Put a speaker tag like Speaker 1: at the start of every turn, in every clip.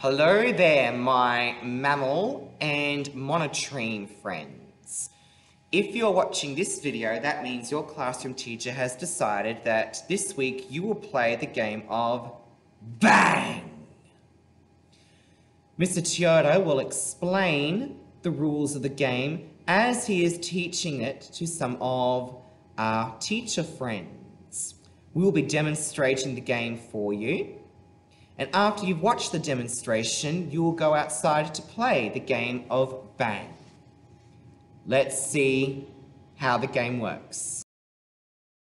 Speaker 1: Hello there, my mammal and monotreme friends. If you're watching this video, that means your classroom teacher has decided that this week you will play the game of BANG! Mr. Teodo will explain the rules of the game as he is teaching it to some of our teacher friends. We will be demonstrating the game for you. And after you've watched the demonstration, you will go outside to play the game of Bang. Let's see how the game works.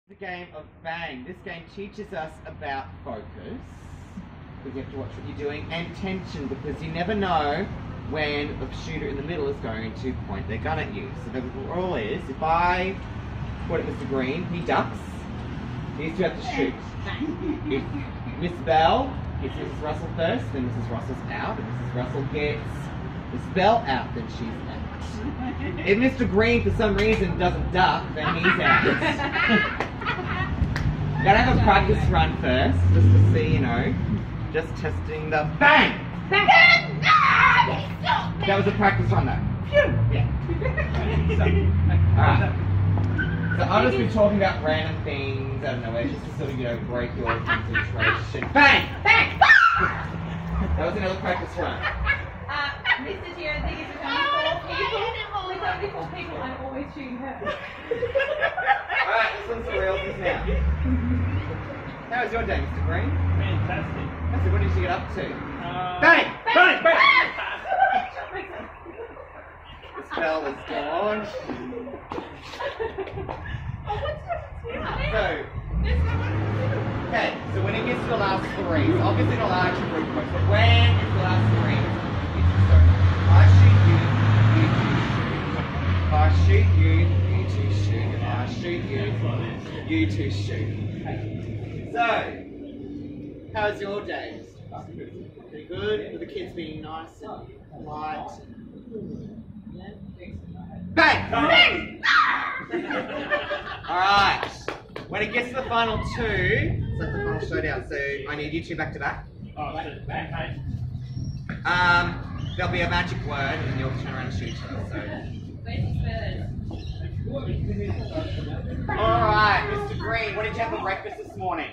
Speaker 1: The game of Bang. This game teaches us about focus, because you have to watch what you're doing, and tension, because you never know when the shooter in the middle is going to point their gun at you. So the rule is, if I point at Mr. Green, he ducks, these two have to shoot. If Miss Bell gets Mrs. Russell first, then Mrs. Russell's out. If Mrs. Russell gets Miss Bell out, then she's out. If Mr. Green, for some reason, doesn't duck, then he's out. Gotta have a practice run first, just to see, you know, just testing the bang! That was a practice run though. Yeah. Alright. So I'll just be talking about random things, I don't know, It's just to sort of, you know, break your concentration. Bang! Bang! That was another practice run.
Speaker 2: Uh, Mr. Tierra, I think it's only four people. It's only four people. I'm always shooting her.
Speaker 1: Alright, this one's for real now. How was your day, Mr. Green?
Speaker 3: Fantastic.
Speaker 1: I said, what did you get up to?
Speaker 3: Uh,
Speaker 1: Bang!
Speaker 3: Bang! Bang!
Speaker 1: The spell is gone. So, okay, so when it gets to the last three, so obviously not large and group but when it's the last three, so I shoot you, you two shoot. I shoot you, you two shoot. I shoot you, you two shoot. So, how's your day? Pretty good? With the kids being nice and polite? Bang! Bang! Alright. When it gets to the final two, it's like the final showdown, so I need you two back to back.
Speaker 3: Oh, shit. Bang, bang.
Speaker 1: Um, there'll be a magic word and you'll turn around and shoot each other, so. Alright, Mr. Green, what did you have for breakfast this morning?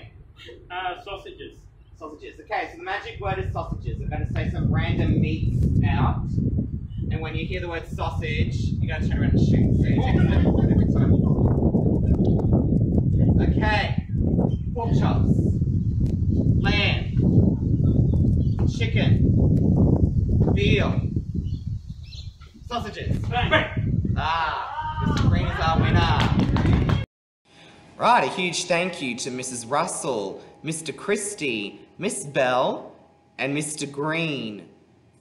Speaker 3: Uh, sausages.
Speaker 1: Sausages. Okay, so the magic word is sausages. I'm going to say some random meats out. And when you hear the word sausage, you got to turn around and shoot. So Chicken. Veal. Sausages.
Speaker 3: Bang! Bang!
Speaker 1: Ah, Mr. Green is our winner. Right, a huge thank you to Mrs. Russell, Mr. Christie, Miss Bell, and Mr. Green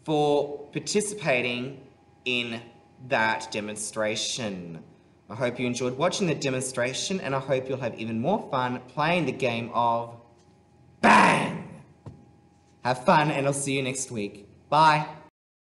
Speaker 1: for participating in that demonstration. I hope you enjoyed watching the demonstration and I hope you'll have even more fun playing the game of BANG! Have fun and I'll see you next week. Bye!